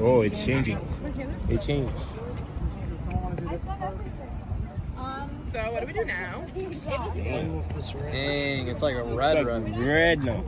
Oh, it's changing. It changed. So what do we do now? Dang, it's like a red It's red. run. red now.